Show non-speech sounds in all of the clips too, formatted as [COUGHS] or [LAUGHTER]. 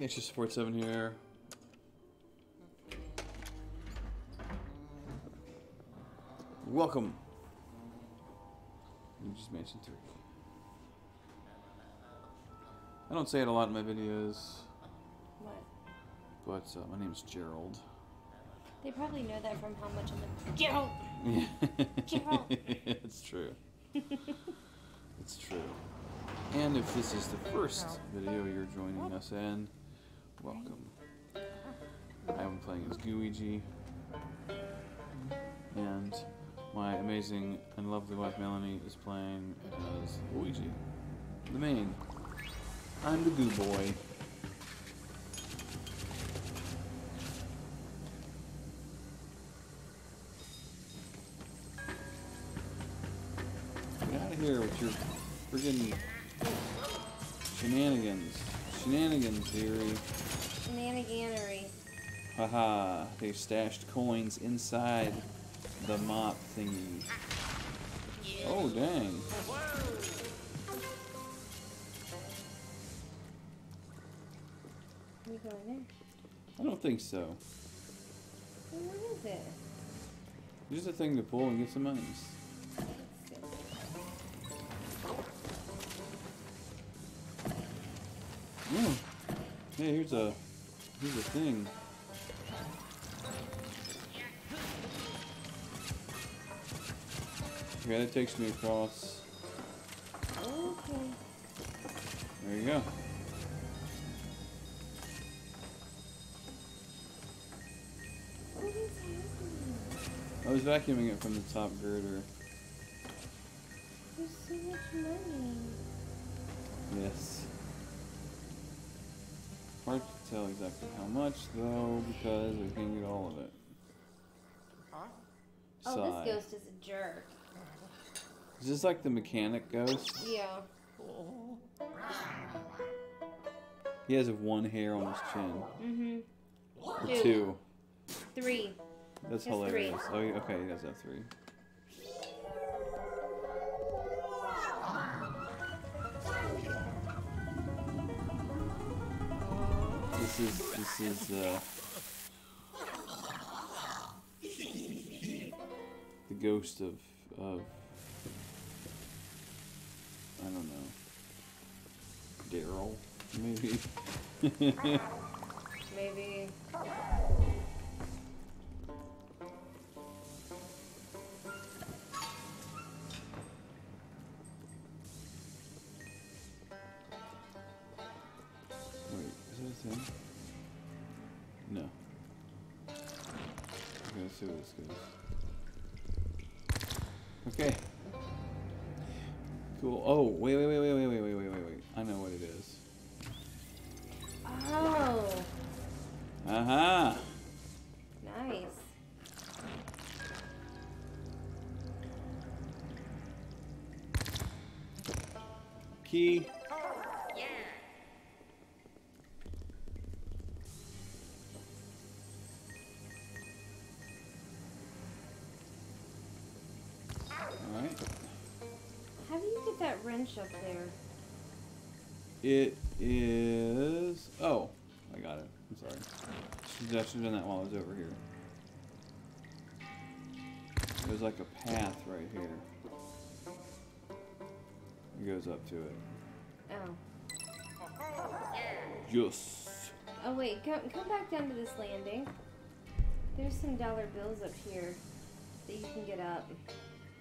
Extra Support 7 here. Welcome. Luigi's Mansion 3. I don't say it a lot in my videos, What? but uh, my name's Gerald. They probably know that from how much I'm the Gerald. Yeah. Gerald. [LAUGHS] it's true. it's true. And if this is the first video you're joining us in, welcome. I'm playing as Gooigi. And my amazing and lovely wife Melanie is playing as Luigi. The main. I'm the Goo Boy. Get out of here with your friggin' shenanigans. Shenanigans theory. Shenaniganery. Haha, they stashed coins inside the mop thingy. Oh, dang. You go there? I don't think so. Well, what is it? Just a thing to pull and get some monies. Oh. Hey, here's a here's a thing. Okay, that takes me across. Okay. There you go. What is happening? I was vacuuming it from the top girder. There's so much money. Yes. Hard to tell exactly how much though, because we can't get all of it. Oh, Sigh. this ghost is a jerk. Is this like the mechanic ghost? Yeah. He has one hair on his chin. Mm-hmm. Two. two. Three. That's He has three. hilarious. Oh, okay, he does have three. This is uh the ghost of of I don't know Daryl maybe. [LAUGHS] Maybe. Wait, is that a thing? No. Okay, let's see where this goes. Okay. Cool. Oh, wait, wait, wait, wait, wait, wait, wait, wait, wait, wait. I know what it is. Get up there? It is. Oh, I got it. I'm sorry. Should have done that while I was over here. There's like a path right here. It goes up to it. Oh. Yes. Oh wait, come come back down to this landing. There's some dollar bills up here that you can get up.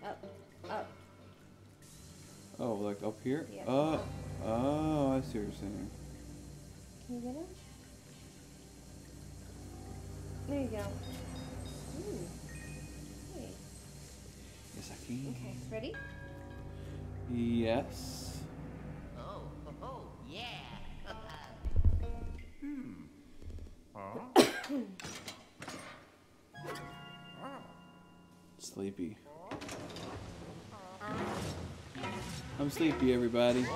Up. Up. Oh, like up here? Yeah. Oh, oh, I see what you're saying. Can you get up? There you go. Ooh. Hey. Yes, I can. Okay, ready? Yes. Oh, [LAUGHS] hmm. oh, [COUGHS] oh, yeah. Sleepy. I'm sleepy, everybody. That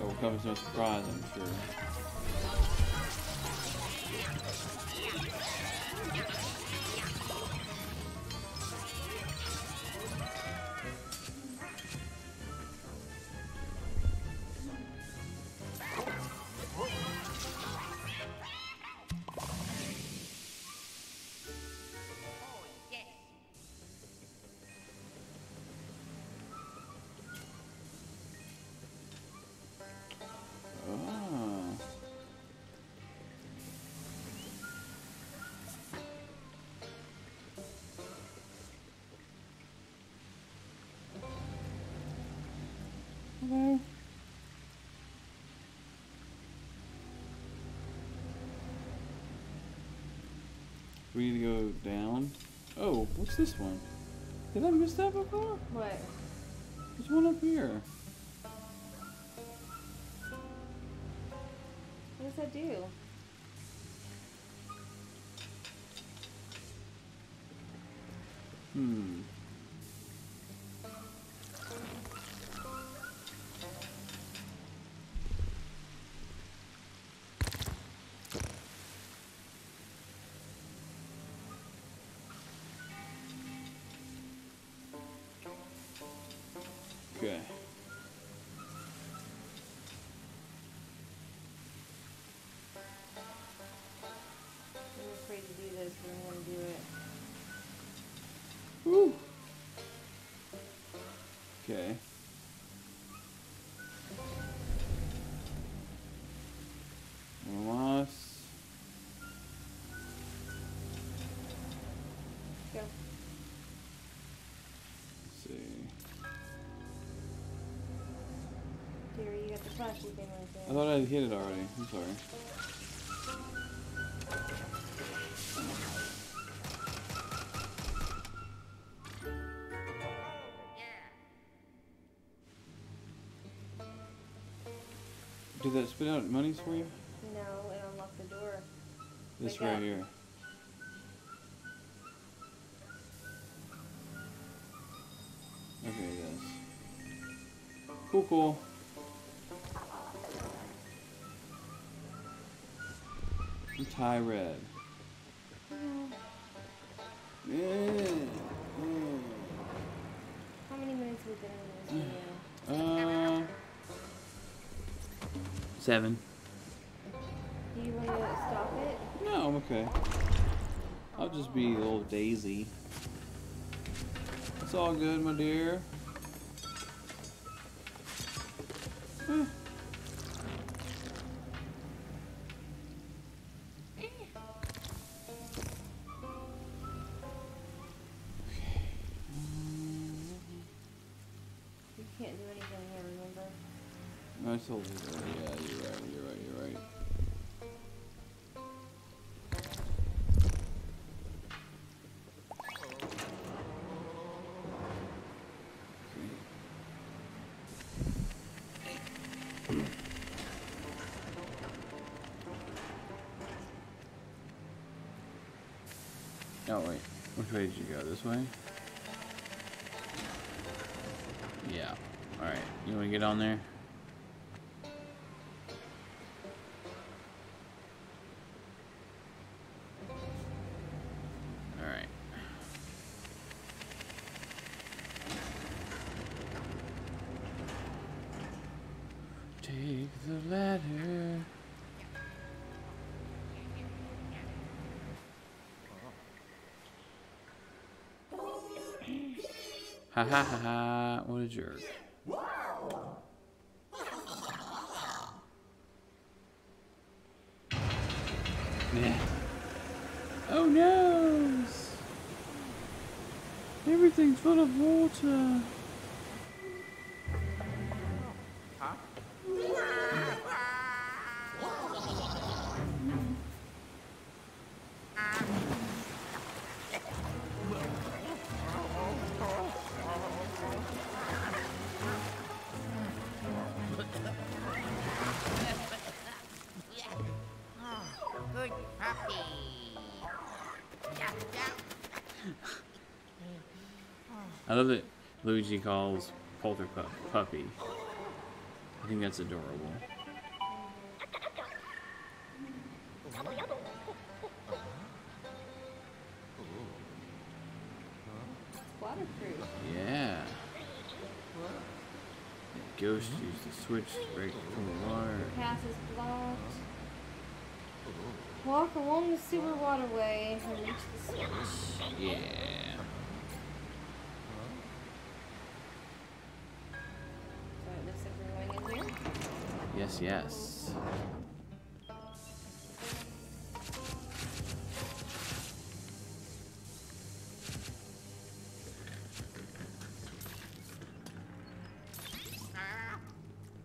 will come as no surprise, I'm sure. Hello? We need to go down. Oh, what's this one? Did I miss that before? What? There's one up here. What does that do? Hmm. To but I'm gonna do it. Woo. Okay. Go. Let's see. Here, you got the thing right I thought I'd hit it already. I'm sorry. Did that spit out monies for you? No, it unlocked the door. This right here. Okay, yes. Cool, cool. Tie red. Mm. Yeah. Seven. Do you want to stop it? No, I'm okay. I'll just be a little daisy. It's all good, my dear. Oh wait, which way did you go? This way? Yeah. Alright, you wanna get on there? Ha ha ha ha, what a jerk. Oh no! Everything's full of water. Luigi calls Polter pu- puppy. I think that's adorable. Waterproof. Yeah. Ghost used the switch to break from the water. Path is blocked. Walk along the sewer waterway and reach the switch. Yeah. Yes, yes.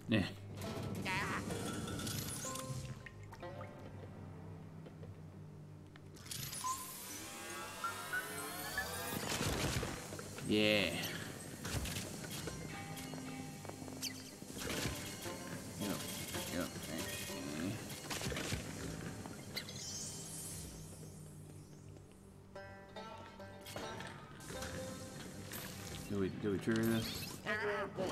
Yeah. Ah. Yeah. Do we do we trigger this? I did, but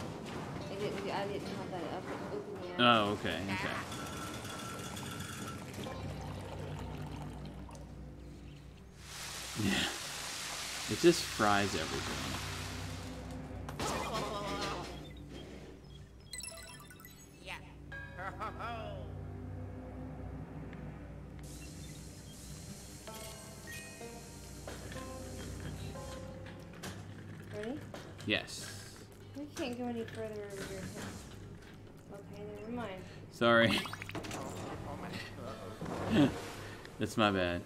I didn't. I didn't have that up open yet. Oh, okay. Okay. Yeah. It just fries everything. Yes. We can't go any further over here. Okay, never mind. Sorry. Oh, oh, oh, [LAUGHS] That's my bad.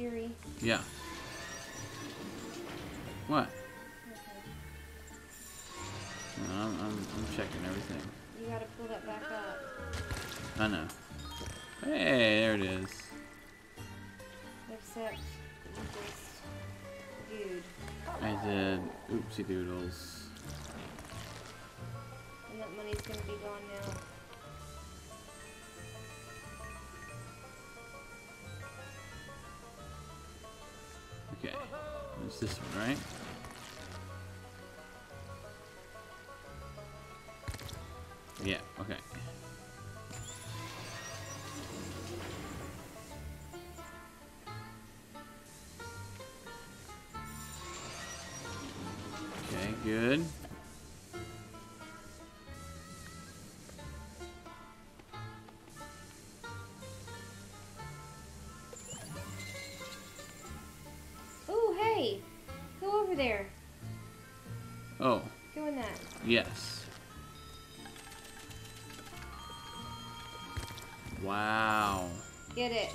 Fury. Yeah. What? Okay. No, I'm, I'm, I'm checking everything. You gotta pull that back up. I know. Hey, there it is. Except you just dude. I did. Oopsie doodles. And that money's gonna be gone now. Okay. It's this one, right? Yeah, okay. There. Oh, Go in that. yes. Wow. Get it.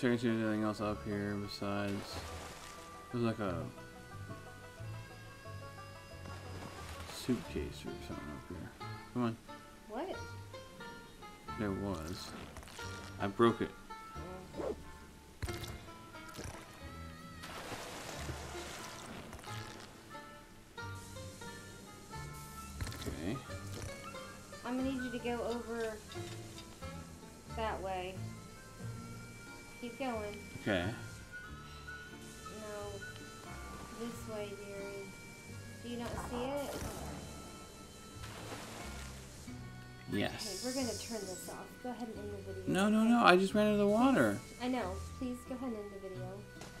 Check if there's anything else up here besides. There's like a suitcase or something up here. Come on. What? there was. I broke it. Okay. I'm gonna need you to go over that way. Keep going. Okay. No. This way, dearie. Do you not see it? Okay, Yes. we're gonna turn this off. Go ahead and end the video. No, no, okay? no. I just ran into the water. I know. Please go ahead and end the video.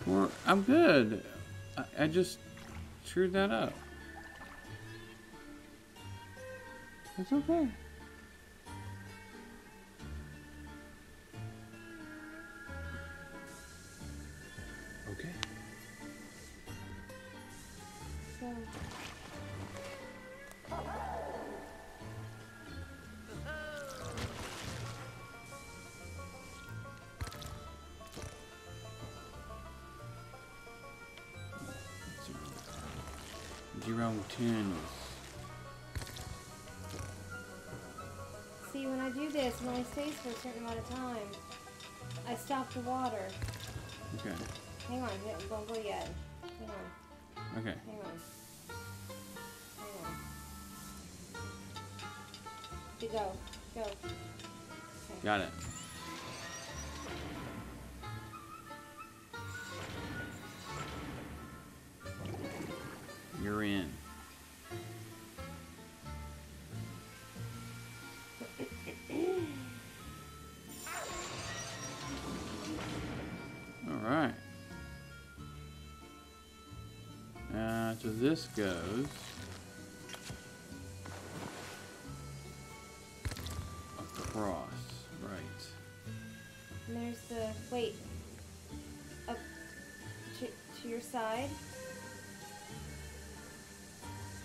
We're, I'm good. I, I just screwed that up. It's okay. Okay. Zero ten. See, when I do this, it only stays for a certain amount of time. I stop the water. Okay. Hang on, don't go yet. Hang on, Okay. hang on. Hang on. You go, go. Okay. Got it. This goes across, right? And there's the wait. Up to, to your side.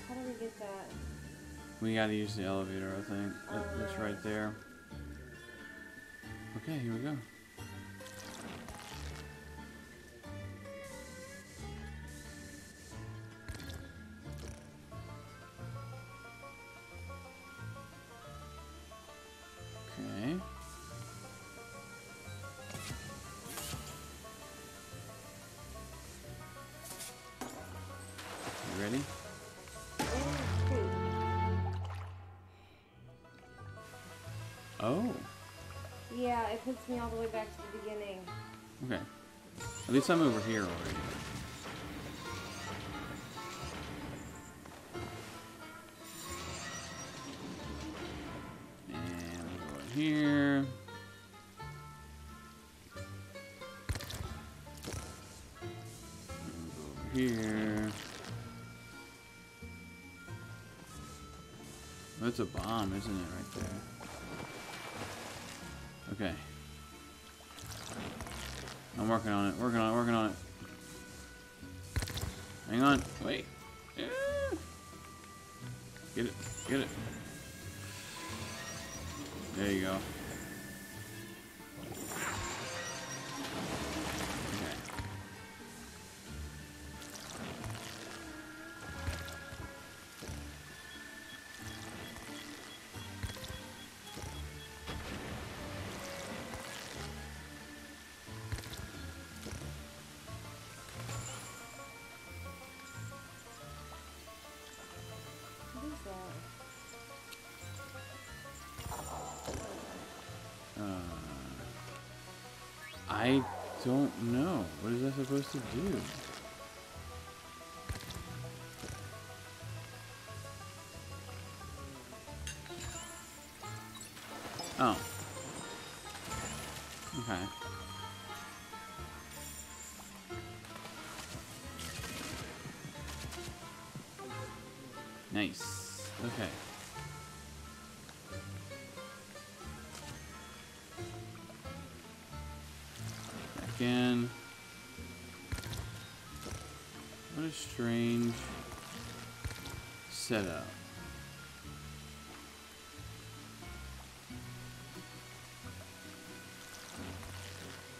How do we get that? We gotta use the elevator, I think. That, that's right there. Um. Okay, here we go. Ready? Oh. Yeah, it puts me all the way back to the beginning. Okay. At least I'm over here already. And we'll go in here. That's a bomb, isn't it, right there? Okay. I'm working on it, working on it, working on it. Hang on, wait. Get it, get it. There you go. Uh, I don't know. What is that supposed to do?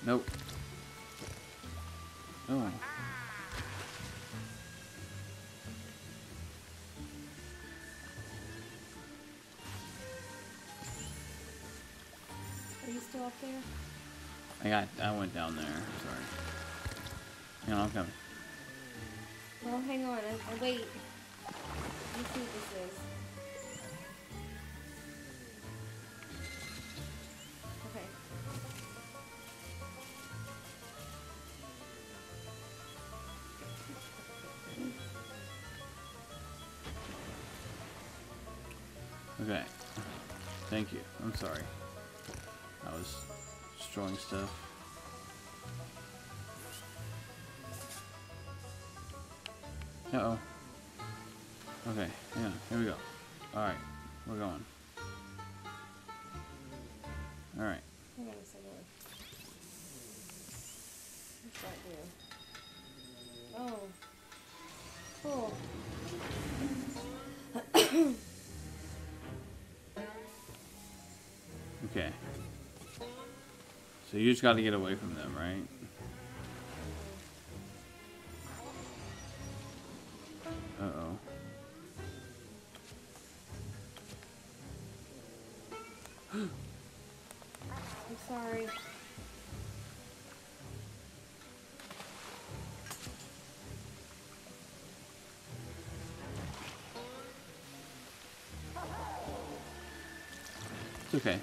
Nope. Oh. Are you still up there? I got. I went down there. Sorry. Hang on, I'm coming. Well, hang on. I, I wait. Let me see what this is. Okay. Thank you. I'm sorry. I was destroying stuff. Uh oh. Okay, yeah, here we go. Alright, we're going. Alright. Got to get away from them, right? Uh oh. [GASPS] I'm sorry. It's okay.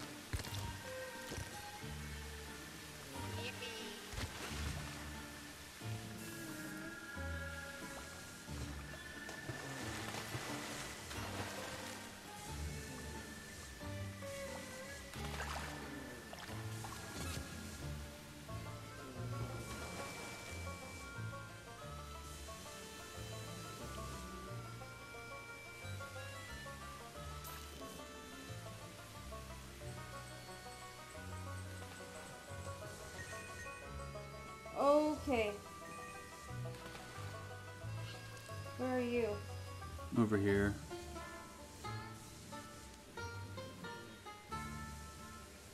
Okay. Where are you? Over here.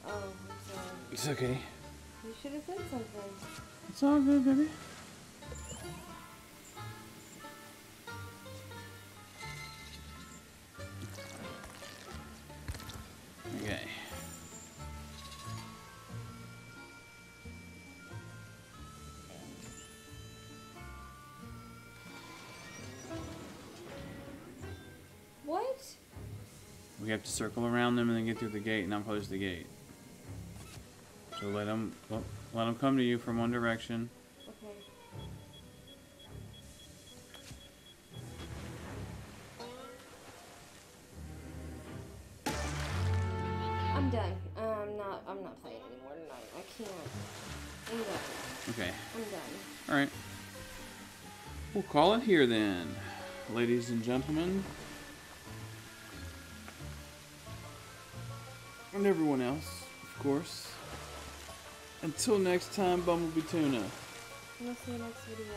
Oh, I'm sorry. It's okay. You should have said something. It's all good, baby. We have to circle around them and then get through the gate and not close the gate. So let them let them come to you from one direction. Okay. I'm done. I'm not. I'm not playing anymore tonight. I can't. I'm done. Okay. I'm done. All right. We'll call it here then, ladies and gentlemen. And everyone else, of course. Until next time, Bumblebee Tuna. See you next video.